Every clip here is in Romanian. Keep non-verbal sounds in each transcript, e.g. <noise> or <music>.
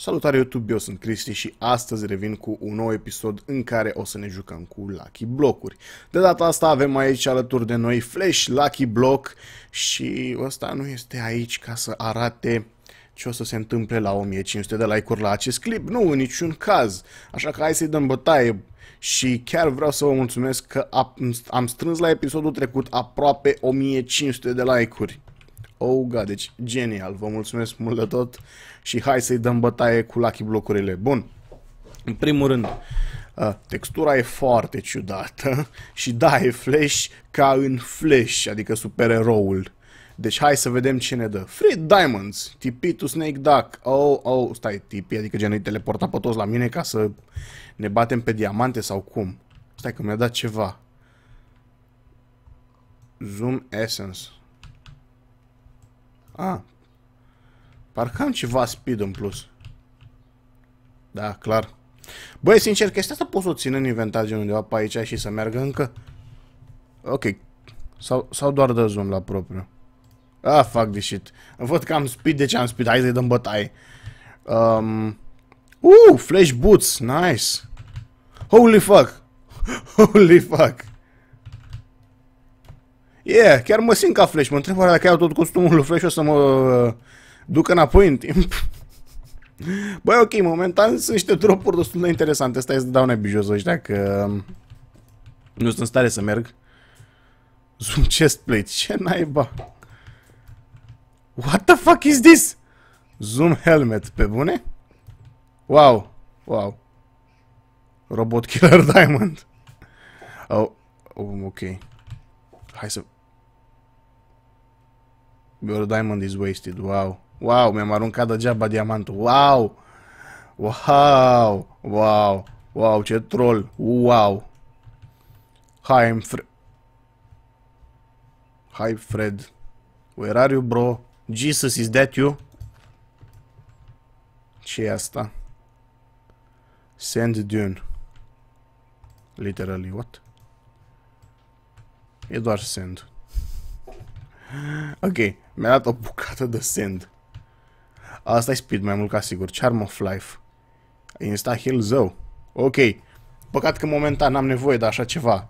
Salutare YouTube, eu sunt Cristi și astăzi revin cu un nou episod în care o să ne jucăm cu Lucky Blocuri. De data asta avem aici alături de noi Flash, Lucky Block și ăsta nu este aici ca să arate ce o să se întâmple la 1500 de like-uri la acest clip. Nu, în niciun caz. Așa că hai să-i dăm bătaie și chiar vreau să vă mulțumesc că am strâns la episodul trecut aproape 1500 de like-uri. Oh, god, deci genial, vă mulțumesc mult de tot și hai să-i dăm bătaie cu Lucky blocurile. Bun, în primul rând, uh, textura e foarte ciudată <laughs> și da, e flash ca în flash, adică supereroul. Deci hai să vedem ce ne dă. Free Diamonds, TP to Snake Duck. Oh, oh, stai, TP, adică gen îi teleporta pe toți la mine ca să ne batem pe diamante sau cum? Stai că mi-a dat ceva. Zoom Essence. Ah. Parcă am ceva speed în plus. Da, clar. Băi, sincer, chestia asta pot să o țin în inventar gen undeva pe aici și să meargă încă? Ok. Sau, sau doar dă zoom la propriu? Ah, fuck this shit. Văd că am speed, de ce am speed? Hai să-i dăm bătaie. Um, uh, flash boots, nice. Holy fuck. <laughs> Holy fuck. Yeah, chiar mă simt ca Flash. Mă întreb dacă iau tot costumul lui Flash o să mă uh, duc înapoi în timp. <laughs> Băi, ok, momentan sunt niște dropuri destul de interesante. Stai să dau nebijos ăștia că um, nu sunt în stare să merg. Zoom chestplate. Ce naiba? What the fuck is this? Zoom helmet. Pe bune? Wow. Wow. Robot Killer <laughs> Diamond. Oh, oh ok. Hai să... Your diamond is wasted. Wow. Wow, mi-am aruncat degeaba diamantul. Wow! Wow! Wow! Wow, ce troll! Wow! Hi, I'm Fred. Hi, Fred. Where are you, bro? Jesus, is that you? ce e asta? Sand dune. Literally, what? E doar sand. Ok, mi-a dat o bucată de sand. Asta e speed mai mult ca sigur. Charm of life. Insta heal zău. Ok. Păcat că momentan n-am nevoie de așa ceva.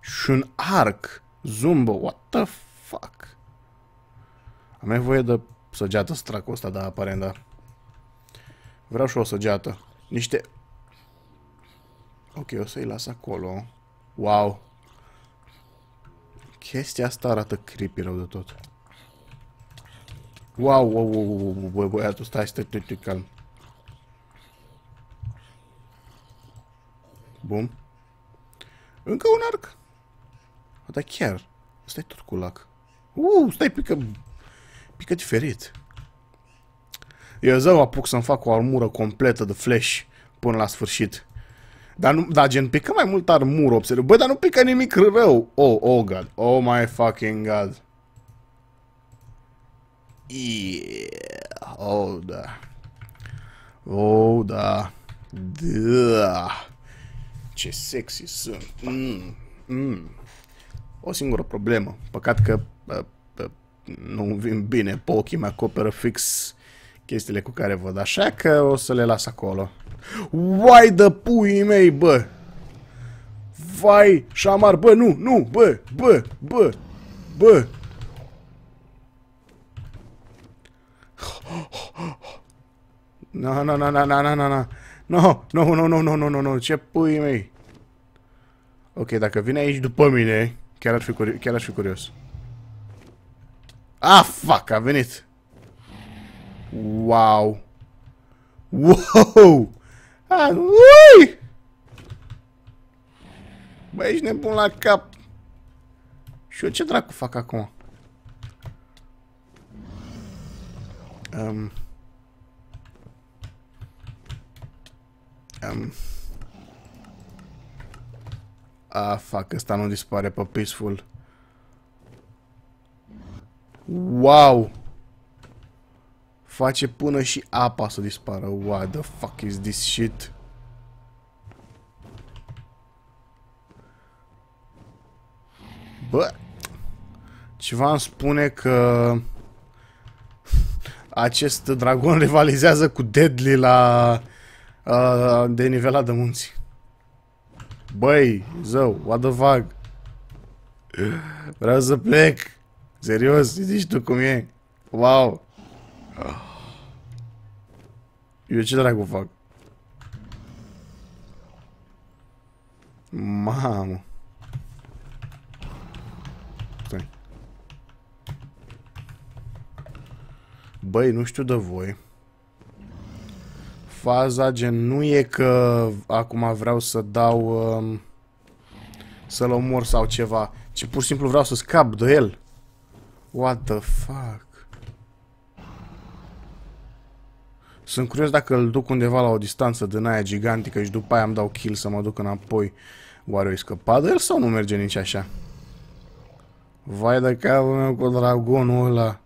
Și un arc. Zumbo. What the fuck? Am nevoie de săgeată stracul ăsta, da, aparent, da. Vreau și o săgeată. Niște... Ok, o să-i las acolo. Wow. Chestia asta arată creepy rău de tot. Wow, wow, wow, wow, wow, wow băiatul, stai, stai, stai, stai, calm. Bun. Încă un arc. Dar chiar. Stai tot cu lac. Uh, stai, pică... Pică diferit. Eu zău apuc să-mi fac o armură completă de flash până la sfârșit. Dar, nu, dar gen, pică mai mult armură, observ. Băi, dar nu pică nimic rău. Oh, oh, God. Oh, my fucking God. Yeah. Oh, da. Oh, da. Da. Ce sexy sunt. Mm. Mm. O singură problemă. Păcat că uh, uh, nu vin bine. Pe ochii mă acoperă fix chestiile cu care văd. Așa că o să le las acolo. Vai de puii mei, bă! Vai, șamar, bă, nu, nu, bă, bă, bă, bă! No, no, no, no, no, no, no, no. No, no, no, no, no, no, no, no, ce pui mei. Ok, dacă vine aici după mine, chiar ar fi, curi chiar ar fi curios. Ah, fuck, a venit. Wow. Wow! Ah, ui! Băi, ești nebun la cap. Și eu ce dracu fac acum? Um. Um. Ah, fac, ăsta nu dispare pe peaceful. Wow! Face până și apa să dispară. What the fuck is this shit? Bă, ceva îmi spune că acest dragon rivalizează cu Deadly la uh, de nivelat de munți. Băi, zău, what the fuck? Vreau să plec. Serios, zici tu cum e. Wow. Eu ce dracu fac? Mamă. Stai. Băi, nu știu de voi. Faza gen nu e că acum vreau să dau... Um, să-l omor sau ceva, ci pur și simplu vreau să scap de el. What the fuck? Sunt curios dacă îl duc undeva la o distanță din aia gigantică și după aia îmi dau kill să mă duc înapoi. Oare o scăpat de el sau nu merge nici așa? Vai de capul meu cu dragonul ăla.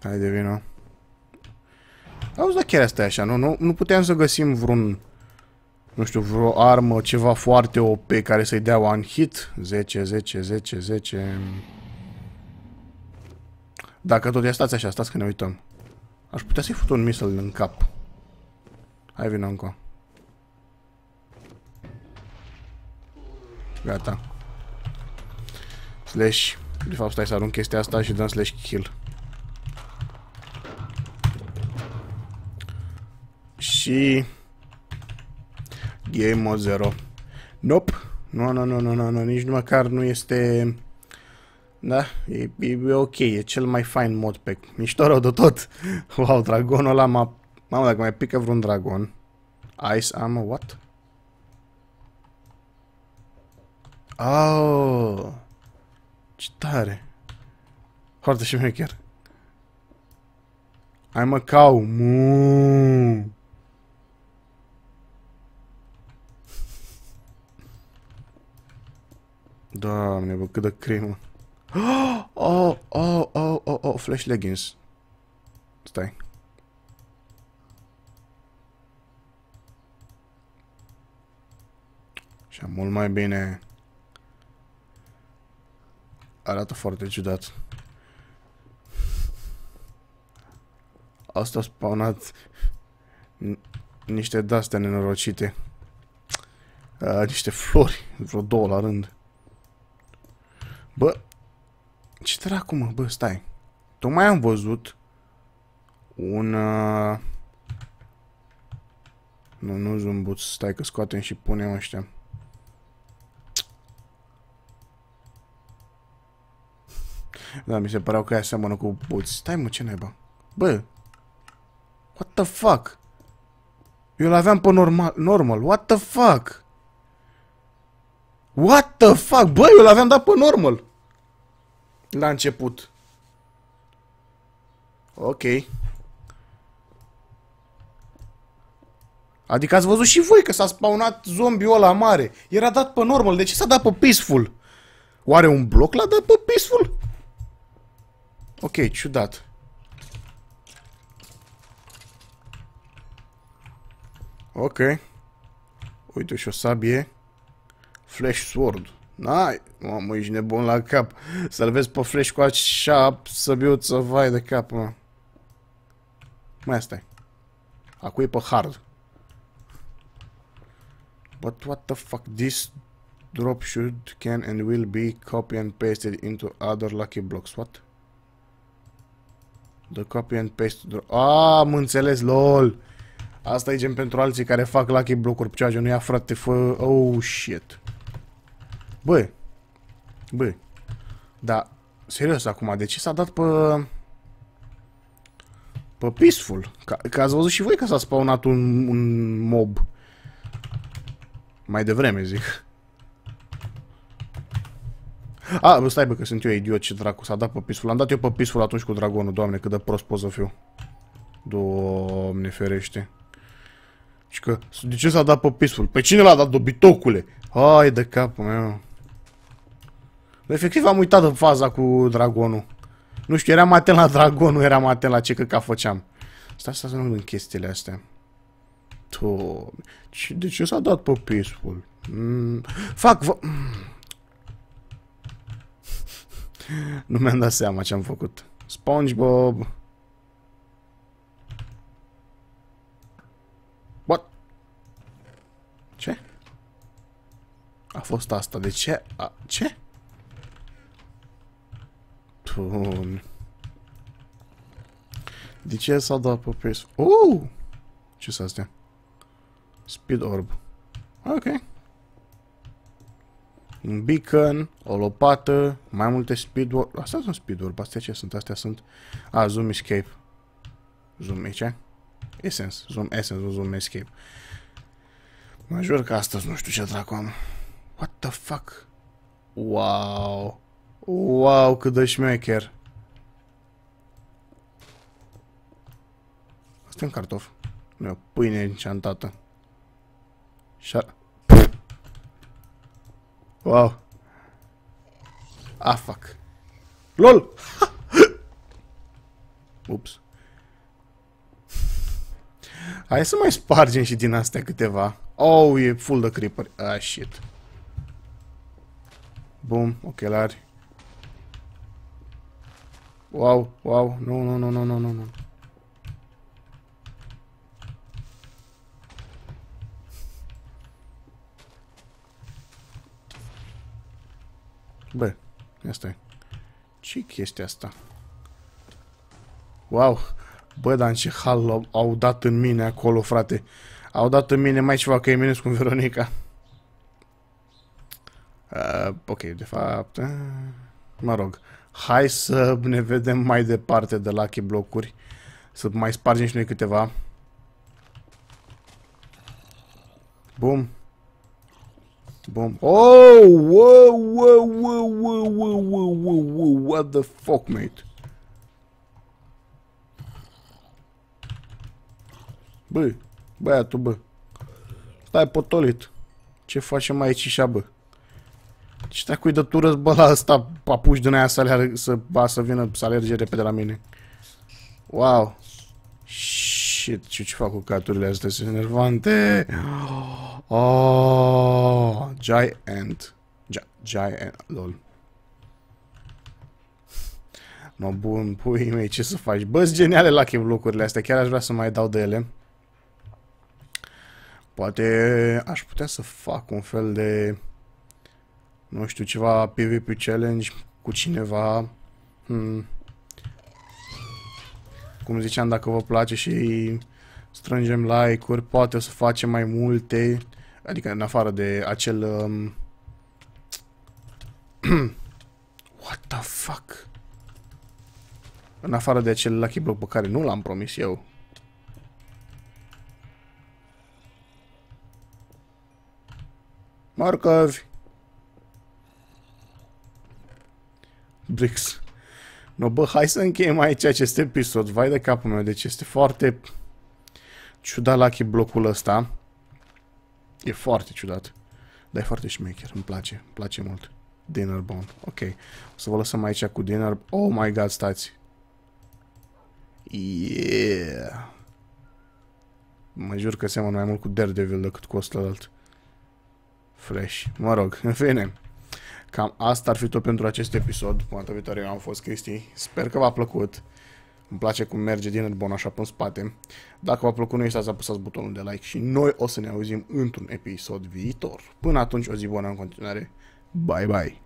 Hai de vină. Auzi, dar chiar asta e așa, nu? nu? Nu puteam să găsim vreun nu știu, vreo armă, ceva foarte OP care să-i dea one hit. 10, 10, 10, 10. Dacă tot ia stați așa, stați că ne uităm. Aș putea să-i fut un missile în cap. Hai vină încă. Gata. Slash. De fapt, stai să arunc chestia asta și dăm slash kill. Și... Game mode 0. Nope. Nu, nu, nu, nu, nu, nu, nici măcar nu este... Da, e, e, e ok, e cel mai fine mod pe mișto rău de tot. <laughs> Wow, dragonul ăla m-a... Mamă, dacă mai pică vreun dragon. Ice ammo, what? Oh, ce tare. Foarte șmecher. I'm a cow. Muuu. Doamne, bă, cât de cremă. Oh, oh, oh, oh, oh, flash leggings. Stai. Și mult mai bine. Arată foarte ciudat. Asta a spawnat niște de-astea nenorocite. Uh, niște flori, vreo două la rând. Bă, ce dracu, mă? Bă, stai. Tocmai am văzut un... Uh... Nu, nu zumbuț. Stai că scoatem și punem ăștia. Da, mi se păreau că aia seamănă cu buți. Stai mă, ce naiba? Bă! What the fuck? Eu l-aveam pe normal, normal. What the fuck? What the fuck? Băi, eu l-aveam dat pe normal. La început. Ok. Adică ați văzut și voi că s-a spawnat zombiul ăla mare. Era dat pe normal. De ce s-a dat pe peaceful? Oare un bloc l-a dat pe peaceful? Ok, ciudat. Ok. Uite și o sabie. Flash Sword. N-ai, mamă, ești nebun la cap. Să-l vezi pe Flash cu așa săbiuță, vai de cap, mă. Mai stai. Acu e pe hard. But what the fuck, this drop should, can and will be copy and pasted into other lucky blocks. What? The copy and paste drop. Ah, am înțeles, lol. Asta e gen pentru alții care fac lucky block-uri pe ceea ce nu ia frate, fă... Oh, shit. Bă, bă, da, serios acum, de ce s-a dat pe... Pe Peaceful? Că, că ați văzut și voi că s-a spawnat un, un mob. Mai devreme, zic. A, bă, stai bă, că sunt eu idiot, ce dracu, s-a dat pe Peaceful. Am dat eu pe Peaceful atunci cu dragonul, doamne, cât de prost pot să fiu. Doamne ferește. Și că, de ce s-a dat pe Peaceful? Pe cine l-a dat, dobitocule? Hai de capul meu. Efectiv am uitat în faza cu dragonul. Nu știu, eram atent la dragon, nu eram atent la ce căca făceam. Stai să nu în chestiile astea. Tu... De ce s-a dat pe peaceful? Mm, fac... vă... <laughs> nu mi-am dat seama ce am făcut. SpongeBob... What? Ce? A fost asta. De ce? A, ce? Bun. De ce s-a dat pe pes? Uh! Ce s astea? Speed orb. Ok. Un beacon, o lopată, mai multe speed orb. Astea sunt speed orb. Astea ce sunt? Astea sunt... A, zoom escape. Zoom ce? Essence. Zoom essence, zoom escape. Mă jur că astăzi nu știu ce dracu am. What the fuck? Wow. Wow, cât de șmecher. Asta e un cartof. Nu e o pâine enchantată. Șa... Wow. Ah, fuck. LOL! <laughs> Ups. Hai să mai spargem și din astea câteva. Oh, e full de creeper. Ah, shit. Bum, ochelari. Wow, wow, nu, nu, nu, nu, nu, nu, nu. Bă, asta e. ce chestia asta? Wow, bă, dar în ce hal au, au dat în mine acolo, frate. Au dat în mine mai ceva că e cu Veronica. Uh, ok, de fapt... Uh, mă rog. Hai să ne vedem mai departe de Lucky Blocuri. Să mai spargem și noi câteva. Bum. Bum. Oh! Wow, wow, wow, wow, wow, wow, wow, wow, what the fuck, mate? Bă, băiatul, bă. Stai potolit. Ce facem aici și bă? Ce dracu-i de tură bă la ăsta papuși din aia să, alerg, să, ba, să vină să alerge repede la mine. Wow. Shit, ce, ce fac cu caturile astea? Sunt enervante. Oh, giant. Gi giant, lol. Mă bun, pui mei, ce să faci? Bă, geniale Lucky Block-urile astea, chiar aș vrea să mai dau de ele. Poate aș putea să fac un fel de nu știu, ceva PvP challenge cu cineva. Hmm. Cum ziceam, dacă vă place și strângem like-uri, poate o să facem mai multe. Adică în afară de acel... Um... <clears throat> What the fuck? În afară de acel Lucky Block pe care nu l-am promis eu. Marcovi! Brix. No, bă, hai să încheiem aici acest episod. Vai de capul meu, deci este foarte ciudat Lucky blocul ăsta. E foarte ciudat. Dar e foarte șmecher, îmi place, îmi place mult. Dinner Bone, ok. O să vă lăsăm aici cu Dinner... Oh my god, stați. Yeah. Mă jur că seamănă mai mult cu Daredevil decât cu ăsta Fresh. Mă rog, <laughs> în fine. Cam asta ar fi tot pentru acest episod. Până viitoare eu am fost Cristi. Sper că v-a plăcut. Îmi place cum merge din bun așa pe spate. Dacă v-a plăcut, nu uitați să apăsați butonul de like și noi o să ne auzim într-un episod viitor. Până atunci, o zi bună în continuare. Bye, bye!